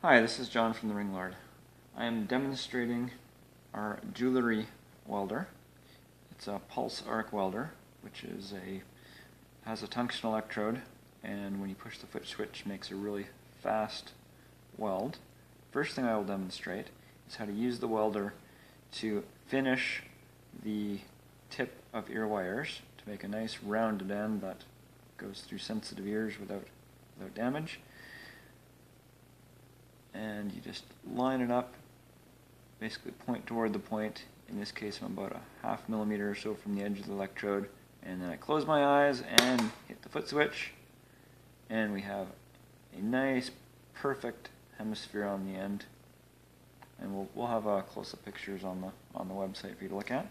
Hi, this is John from the Ring Lord. I am demonstrating our jewelry welder. It's a pulse arc welder, which is a has a tungsten electrode, and when you push the foot switch, makes a really fast weld. First thing I will demonstrate is how to use the welder to finish the tip of ear wires to make a nice rounded end that goes through sensitive ears without without damage and you just line it up, basically point toward the point. In this case, I'm about a half millimeter or so from the edge of the electrode. And then I close my eyes and hit the foot switch. And we have a nice, perfect hemisphere on the end. And we'll, we'll have uh, close-up pictures on the, on the website for you to look at.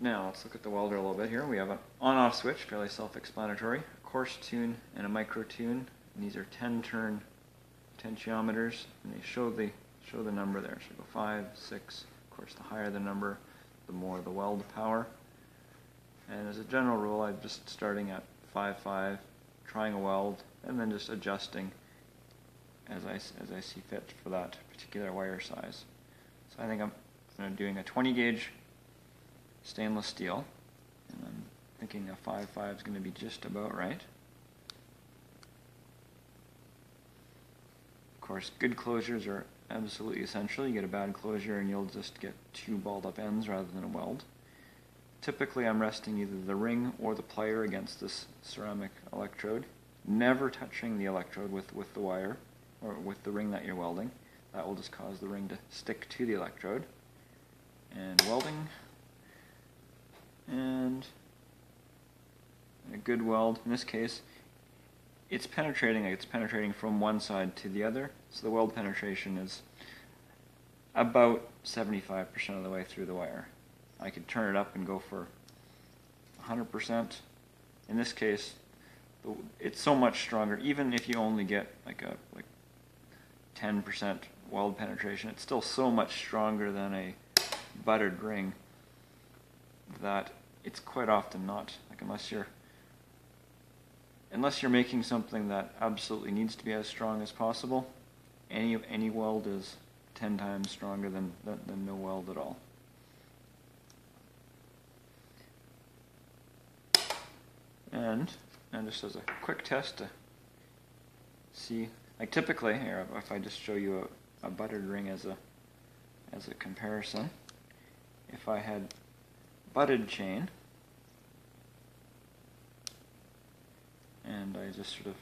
Now, let's look at the welder a little bit here. We have an on-off switch, fairly self-explanatory coarse tune and a micro tune. And these are 10 turn potentiometers, and they show the show the number there. So go five, six. Of course, the higher the number, the more the weld power. And as a general rule, I'm just starting at five five, trying a weld, and then just adjusting as I as I see fit for that particular wire size. So I think I'm, I'm doing a 20 gauge stainless steel, thinking a 5.5 is going to be just about right. Of course, good closures are absolutely essential. You get a bad closure and you'll just get two balled up ends rather than a weld. Typically I'm resting either the ring or the plier against this ceramic electrode, never touching the electrode with, with the wire or with the ring that you're welding. That will just cause the ring to stick to the electrode. And welding, and a good weld. In this case, it's penetrating, it's penetrating from one side to the other, so the weld penetration is about 75% of the way through the wire. I could turn it up and go for 100%. In this case, it's so much stronger, even if you only get like a like 10% weld penetration, it's still so much stronger than a butted ring that it's quite often not, like unless you're unless you're making something that absolutely needs to be as strong as possible, any any weld is 10 times stronger than, than, than no weld at all. And, and just as a quick test to see, like typically, here, if I just show you a, a butted ring as a, as a comparison, if I had butted chain, and I just sort of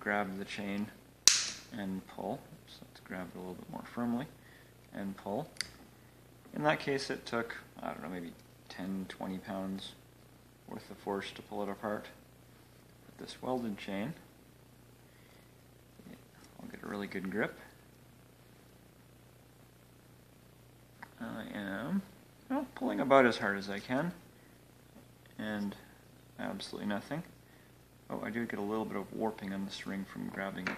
grab the chain and pull. So let's grab it a little bit more firmly and pull. In that case it took, I don't know, maybe 10, 20 pounds worth of force to pull it apart. With this welded chain, I'll get a really good grip. I am well, pulling about as hard as I can and absolutely nothing. Oh, I do get a little bit of warping on this ring from grabbing it,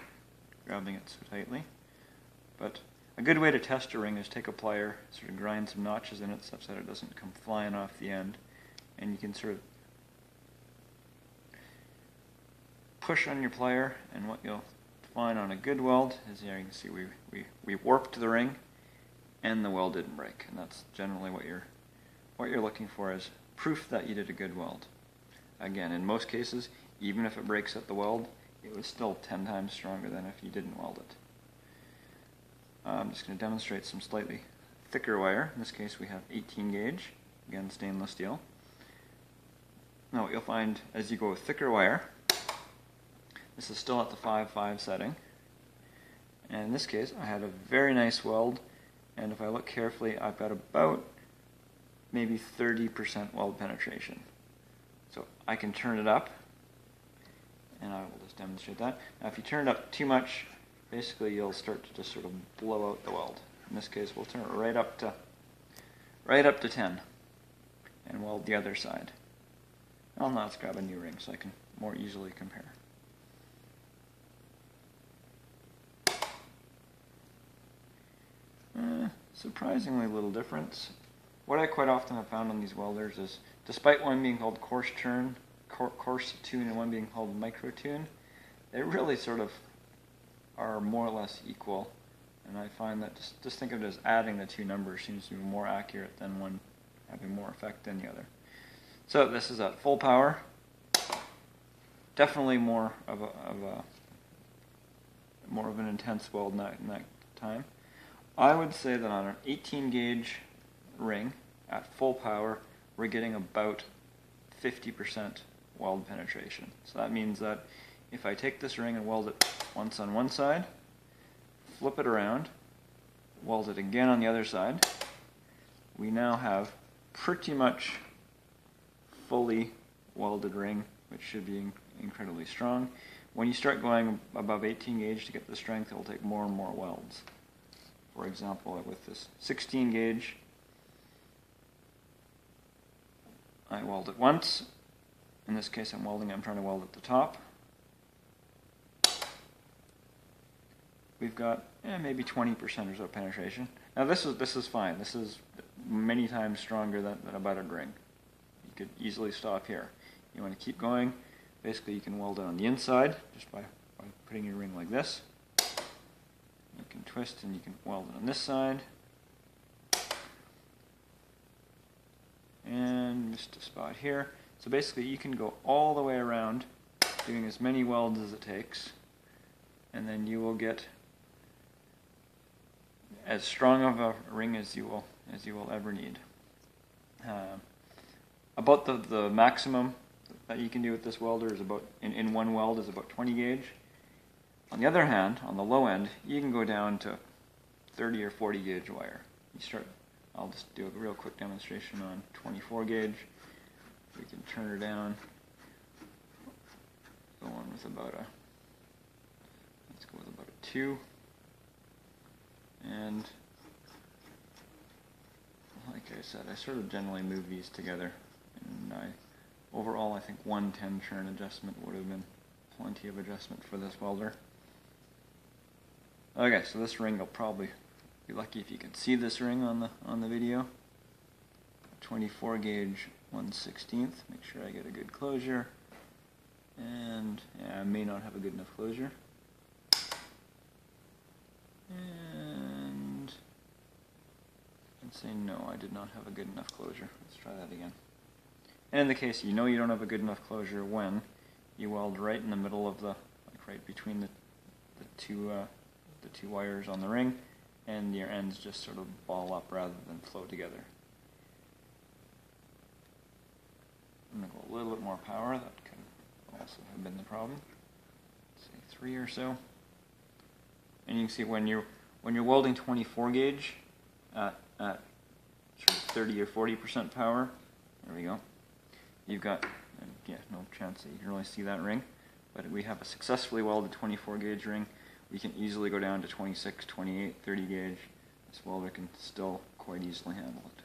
grabbing it so tightly. But a good way to test a ring is take a plier, sort of grind some notches in it such that it doesn't come flying off the end, and you can sort of push on your plier, and what you'll find on a good weld is here you can see we, we, we warped the ring, and the weld didn't break, and that's generally what you're what you're looking for is proof that you did a good weld. Again, in most cases, even if it breaks at the weld, it was still 10 times stronger than if you didn't weld it. Uh, I'm just going to demonstrate some slightly thicker wire. In this case we have 18 gauge, again stainless steel. Now what you'll find as you go with thicker wire, this is still at the 5.5 setting. And in this case I had a very nice weld and if I look carefully I've got about maybe 30% weld penetration. So I can turn it up, and I will just demonstrate that. Now if you turn it up too much, basically you'll start to just sort of blow out the weld. In this case, we'll turn it right up to right up to 10, and weld the other side. Well, now let's grab a new ring so I can more easily compare. Uh, surprisingly little difference. What I quite often have found on these welders is, despite one being called coarse turn, coarse tune and one being called micro tune, they really sort of are more or less equal. And I find that just, just think of it as adding the two numbers seems to be more accurate than one having more effect than the other. So this is at full power. Definitely more of a, of a more of an intense weld in that, in that time. I would say that on an 18 gauge ring at full power, we're getting about 50% weld penetration. So that means that if I take this ring and weld it once on one side, flip it around, weld it again on the other side, we now have pretty much fully welded ring, which should be in incredibly strong. When you start going above 18 gauge to get the strength, it will take more and more welds. For example, with this 16 gauge, I weld it once. In this case, I'm welding, I'm trying to weld at the top. We've got eh, maybe 20% or so penetration. Now this is this is fine. This is many times stronger than, than a butted ring. You could easily stop here. You want to keep going. Basically, you can weld it on the inside just by, by putting your ring like this. You can twist and you can weld it on this side. And just a spot here. So basically, you can go all the way around doing as many welds as it takes. And then you will get as strong of a ring as you will as you will ever need. Uh, about the, the maximum that you can do with this welder is about in, in one weld is about 20 gauge. On the other hand, on the low end, you can go down to 30 or 40 gauge wire. You start. I'll just do a real quick demonstration on 24 gauge. We can turn her down. Go on with about a. Let's go with about a two. And like I said, I sort of generally move these together. And I, overall, I think one 10 turn adjustment would have been plenty of adjustment for this welder. Okay, so this ring will probably be lucky if you can see this ring on the on the video. 24 gauge 1 16th. Make sure I get a good closure. And yeah, I may not have a good enough closure. And say no, I did not have a good enough closure. Let's try that again. And in the case you know you don't have a good enough closure when you weld right in the middle of the, like right between the, the two uh, the two wires on the ring, and your ends just sort of ball up rather than flow together. I'm going to go a little bit more power. That could also have been the problem. Let's say three or so. And you can see when you're when you're welding 24 gauge at, at sort of 30 or 40 percent power, there we go. You've got yeah no chance that you can really see that ring, but we have a successfully welded 24 gauge ring. We can easily go down to 26, 28, 30 gauge. This welder can still quite easily handle it.